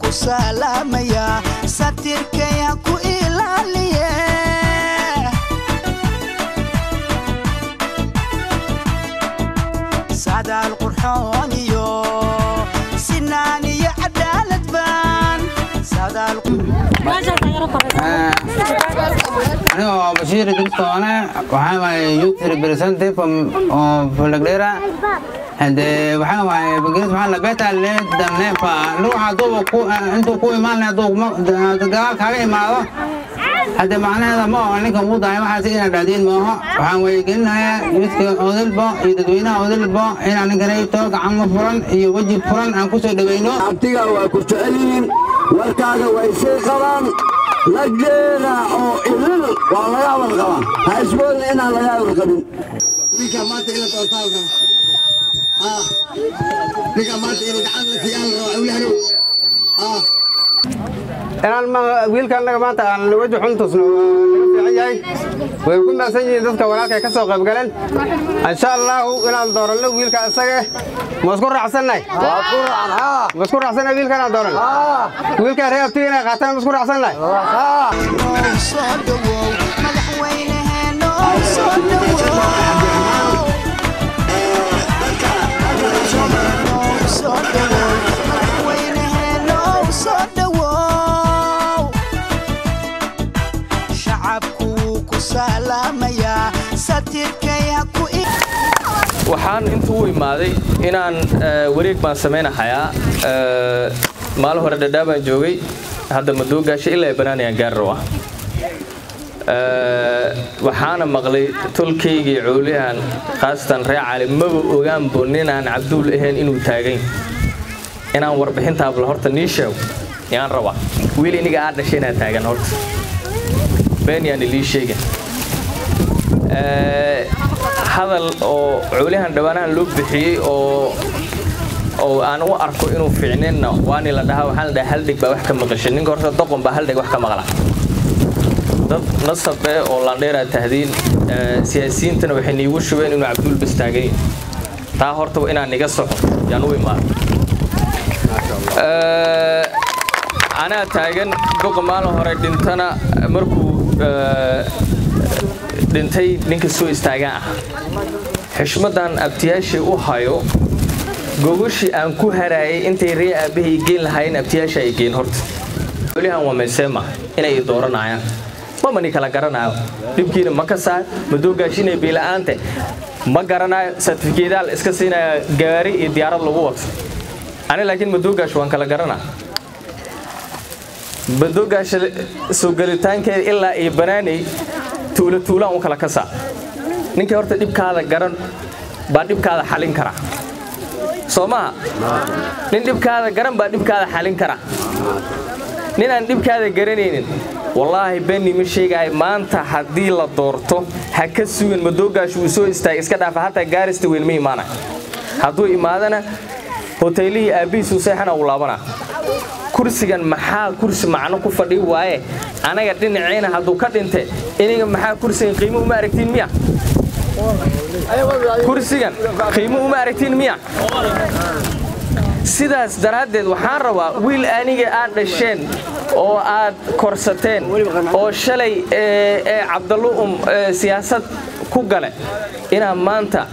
ku salaamayaa satirkay ha ku ilaaliye anigoo bashiir dugtoone waxaa waaye youth representative from of lagdera. Hade waxaa waaye bagees waxaa la beeta leeda neefa ruux hadduu ku intuu ku imaan lahaa hadduu dagaal kaaga imaado hade macnaheeda ma oo ninka uu dahay waxaas inaa dhahdiin maaho waxaan weygelinayaa youthka odilbo iyo dadweynaha odilbo inaan ninkanayto gacmo furan iyo weji furan aan ku soo dhaweyno abtiga waa ku jecel yihiin warkaaga way sii qabaan lagdeeda oo ilil waa laga awal qabaan ha ismoodin inaan laga awal qabin ninka maanta ila doortaalka ninka maanta ila gacan la siiyaan raba awlahno inaan wiilka annaga maanta aan weji xun tusno waa naga fiican yahay. Way ku mahadsan yihiin dadka walaalka ka soo qayb galeen insha allahu inaan dooranno wiilka isaga. Ma isku raacsannahay ma isku raacsannahay wiilka inaan dooran wiilka reer abtiga inay qaataan ma isku raacsannahay waxaan intuu imaaday inaan wareeg baan samaynahayaa maalin hore dhadhaa baan joogay. Hadda madoogaasha ilaa ay banaanayaan gaarrow ah waxaana maqlay tolkaygii cowlihan khaasatan ree cali maba ogaanbo ninaan cabduul ahayn inuu taagayn inaan warbixintaabla horta nii sheego yaan rabaa. Wiil iniga aa dhashay inaa taagan horta been yaan ilii sheegin hadal oo cowlihan dhawaanahan loo bixiyey oo oo aan u arko inuu fiicneenna waani la dhahaa waxaan la dhahaa haldhig baa wax ka maqashay. Ninka horta doqon baa haldhig wax ka maqla dad nasab eh oo laandheeraa tahdiin siyaasiyiintana waxay niigu shubeen inuu cabduul bas taagay. Taa horta inaan niga soco yaan u imaado anaa taagan boqa maalin hore dhintana markuu dhintay ninka soo istaagaan ah xishmadan abtiyaashii u hayo gogoshii aan ku haraayay intay ree aabbahay geen lahaayeen abtiyaasha ay geen horta. Welihan waa meeseema inay i dooranayaan mama ni kala garanayo dhibkiina ma ka saar madoogaashinay biila'aante ma garanayo sartifikeedaal iska siinaya gaari iyo diyaarad lagu wato? Ani laakiin madoogaashu waan kala garanaa madoogaasha soo gelitaankeeda ilaa iyo banaanay tuula tuulaan u kala kasaa ninkii horta dhibkaada garan baa dhibkaada xalin kara. Soo maha nin dhibkaada garan baa dhibkaada xalin kara. Ninaan dhibkaada garanaynin wallaahi benni ma sheegahay maanta haddii la doorto ha ka sugan madoogaashu uu soo istaagay iska dhaafa hataa gaarista weyn ma imaana. Hadduu imaadana hoteelihii aabbihiisuu seexana uu laabana kursigan maxaa kursi macno ku fadhi waaye? Anaga dhinaceena hadduu ka dhinte iniga maxaa kursigan qiimo uma aragtiin miya? Kursigan qiimo uma aragtiin miya? Sidaas daraaddeed waxaan rabaa wiil aniga aad dhasheen oo aad korsateen oo shalay ee cabdallu um siyaasad ku gale inaa maanta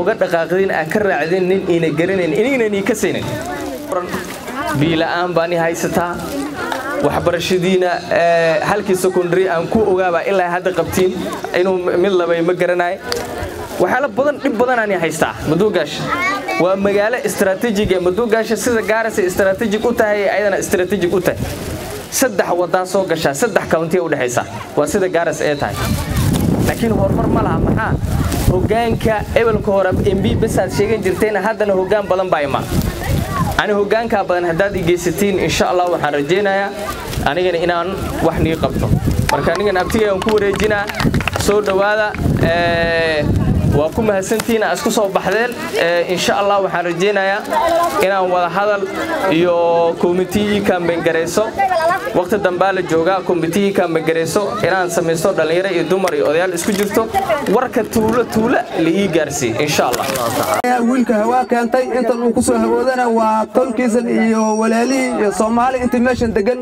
uga dhaqaaqdin aan ka raacdin nin iina garanayn inignan ii ka saynin biila'aan baan i haysataa waxbarashadiina halkii secondary aan ku ogaabaa ilaa hadda qabtiin inuu mid labay ma garanaay. Waxyaala badan dhib badanaan i haystaa madoogaasha waa magaalo istaraatiijig ee madoogaasha sida gaarasa istaraatiijig u tahay ayadana istaraatiijig u tahay. Saddex wadaa soo gashaa saddex county u dhexaysa waa sida gaaras ee tahay. Laakiin horumar ma laha maxaa? Hogaanka ebelka hore mb basaad sheegan jirtayna haddana hogaan badan baa imaan ani hoggaankaa badan haddaad i geysatiin insha allah waxaan rajaynayaa anigana inaan wax nii qabto. Marka anigan abtigay aan ku wareejinaa soo dhowaada waa ku mahadsantihiin aa isku soo baxdeen insha allah waxaan rajaynayaa inaan wada hadal iyo komitiyii kaambengarayso waqti dambaa la joogaa komitiyii kaambengarayso inaan samaysto dhallinyaro iyo dumar iyo odayaal isku jirto. Warka tuulo tuula la ii gaarsiiy insha allah. Wiilka hawaa keentay intan uu ku soo hawoodana waa tolkiisan iyo walaalihii iyo soomaali intii meeshan degan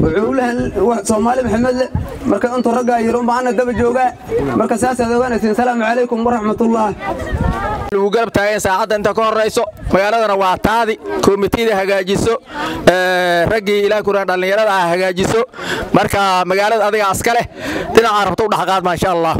soomaali maxamed le marka intuu raggaa yiro maana daba joogaa marka saasaad ogaanaysiin salaamu calaykum waraxmatullah. Ugu garab taagan saacadda inta ka horrayso magaaladana waa taadi komitiyada hagaajiso raggii ilaah kuraan dhallinyarada ah hagaajiso. Marka magaalada adiga aska leh dhinacaa rabto u dhexqaad maasha allah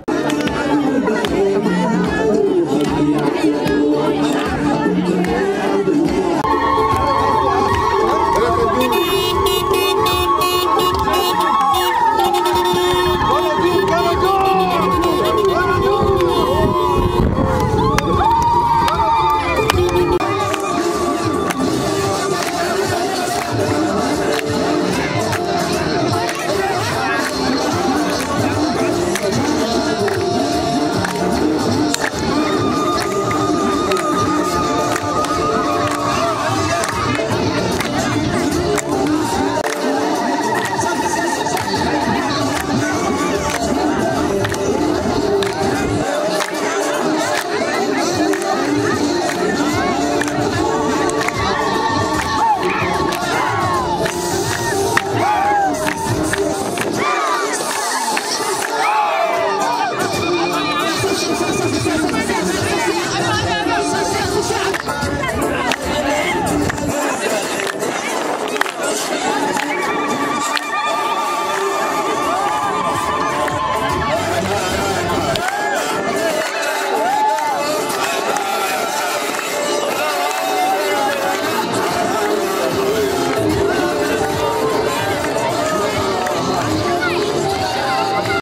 Vamos,